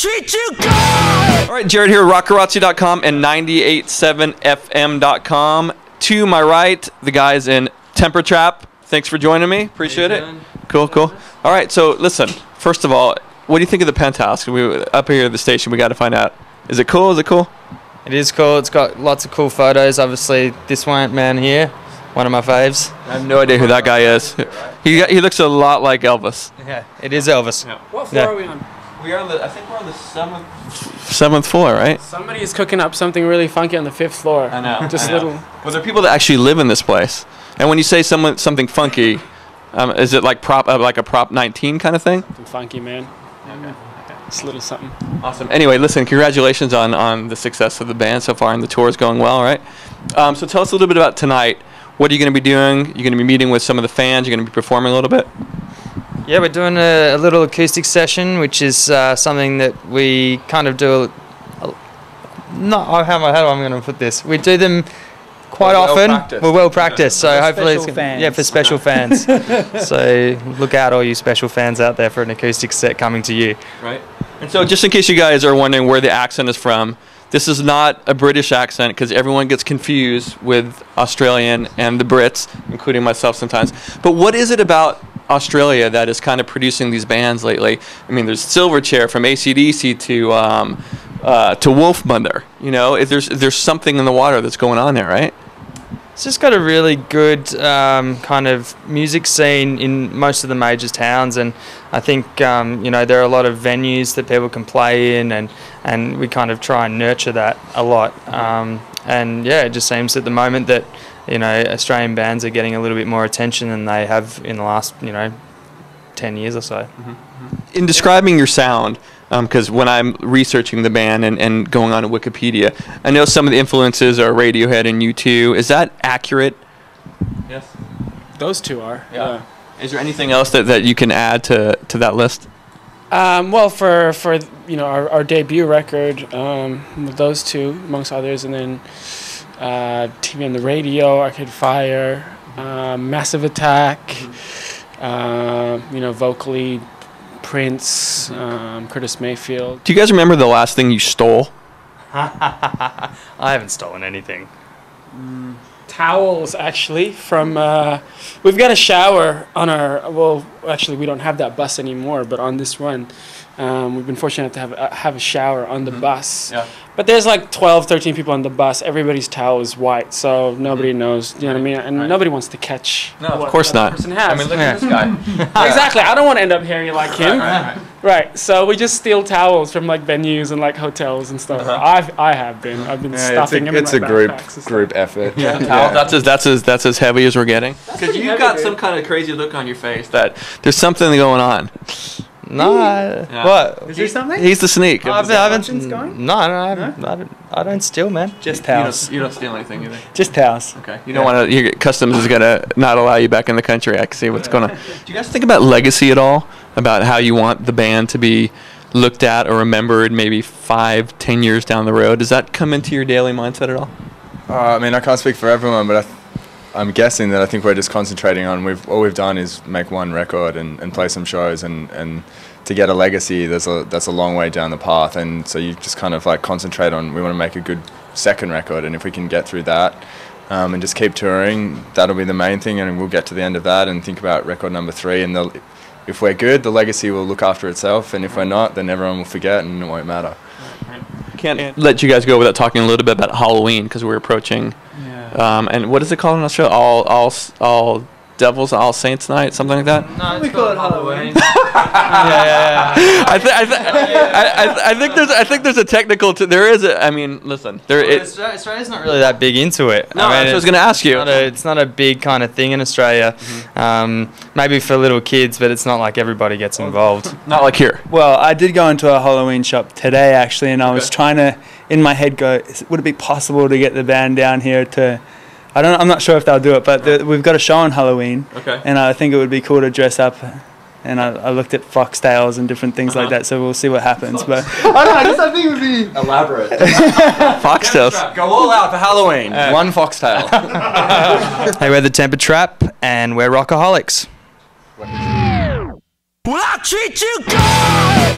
treat you good. All right, Jared here, rockerazzi.com and 987fm.com. To my right, the guys in Temper Trap. Thanks for joining me. Appreciate it. Cool, cool. All right, so listen. First of all, what do you think of the penthouse? We up here at the station. We got to find out. Is it cool? Is it cool? It is cool. It's got lots of cool photos. Obviously, this one man here, one of my faves. I have no idea who that guy is. He he looks a lot like Elvis. Yeah, it is Elvis. What floor Yeah. are we on? We are on the. I think we're on the seventh. Seventh floor, right? Somebody is cooking up something really funky on the fifth floor. I know. Just I know. little. Well, there are people that actually live in this place. And when you say someone something funky, um, is it like prop uh, like a prop 19 kind of thing? Something funky, man. Okay. It's a little something. Awesome. Anyway, listen, congratulations on, on the success of the band so far, and the tour is going well, right? Um, so tell us a little bit about tonight. What are you going to be doing? You're going to be meeting with some of the fans. You're going to be performing a little bit. Yeah, we're doing a, a little acoustic session, which is uh, something that we kind of do. A, a, not how am I, how am I going to put this? We do them quite We're often. practiced. We're well practiced, so For hopefully it's special gonna- yeah for special fans. so look out, all you special fans out there, for an acoustic set coming to you. Right. And so, just in case you guys are wondering where the accent is from, this is not a British accent because everyone gets confused with Australian and the Brits, including myself sometimes. But what is it about Australia that is kind of producing these bands lately? I mean, there's Silverchair from ACDC to um, uh, to Wolfmother. You know, if there's there's something in the water that's going on there, right? It's just got a really good um, kind of music scene in most of the major towns, and I think um, you know there are a lot of venues that people can play in, and and we kind of try and nurture that a lot. Um, and yeah, it just seems at the moment that you know Australian bands are getting a little bit more attention than they have in the last you know ten years or so. Mm-hmm. in describing your sound, um, because when I'm researching the band and, and going on to Wikipedia, I know some of the influences are Radiohead and U2. Is that accurate? Yes. Those two are. Yeah. Is there anything else that, that you can add to, to that list? Um, well, for for you know our, our debut record, um, with those two amongst others, and then uh, TV on the Radio, Arcade Fire, um, Massive Attack, uh, you know vocally, Prince, um, Curtis Mayfield. Do you guys remember the last thing you stole? I haven't stolen anything. Towels actually from uh, we've got a shower on our well actually we don't have that bus anymore but on this run um, we've been fortunate to have uh, have a shower on the bus Yeah. but there's like 12 13 people on the bus everybody's towel is white so nobody knows you know what I mean and Right. nobody wants to catch No, of course not. person has. I mean, look at this guy. exactly I don't want to end up hairy like him Right, right, Right, so we just steal towels from like venues and like hotels and stuff. Uh-huh. I've I have been. I've been Yeah, it's stuffing a, them it's in a my group backpacks and stuff. group effort. Yeah, That's as that's as that's as heavy as we're getting. Because you've heavy, got dude. some kind of crazy look on your face that there's something going on. No, I- Yeah. what? Is there something? He's the sneak. I haven't, I haven't, Functions going? no, no, I, haven't, I, don't, I don't steal, man. Just You towels. don't, you don't steal anything either. Just towels. Okay. You don't want to. You, customs is gonna not allow you back in the country. I can see what's going on. Do you guys think about legacy at all? About how you want the band to be looked at or remembered, maybe five, ten years down the road? Does that come into your daily mindset at all? Uh, I mean, I can't speak for everyone, but I th- I'm guessing that I think we're just concentrating on we've all we've done is make one record and, and play some shows and, and to get a legacy there's a that's a long way down the path and so you just kind of like concentrate on we want to make a good second record and if we can get through that um, and just keep touring that'll be the main thing and we'll get to the end of that and think about record number three and the, if we're good the legacy will look after itself and if we're not then everyone will forget and it won't matter. Can't let you guys go without talking a little bit about Halloween because we're approaching. Um, and what is it called in Australia? All, all, all devils, all saints night, something like that. No, We call it Halloween. yeah, yeah, yeah. I, th- I, th- I, I, I think there's I think there's a technical. T- there is. A, I mean, listen. There. Well, It, Australia's not really that big into it. no, I mean, that's what I was going to ask you. not a, it's not a big kind of thing in Australia. Um, maybe for little kids, but it's not like everybody gets involved. Not like here. Well, I did go into a Halloween shop today actually, and I was Okay. trying to, in my head, go, would it be possible to get the band down here to? I don't. I'm not sure if they'll do it, but the, we've got a show on Halloween, Okay. and I think it would be cool to dress up. And I, I looked at foxtails and different things like Uh-huh. that, so we'll see what happens. But I don't know. I just I think it would be. Elaborate. Foxtails. Go all out for Halloween. One foxtail. hey, we're the Temper Trap, and we're rockaholics. Well, I'll treat you good.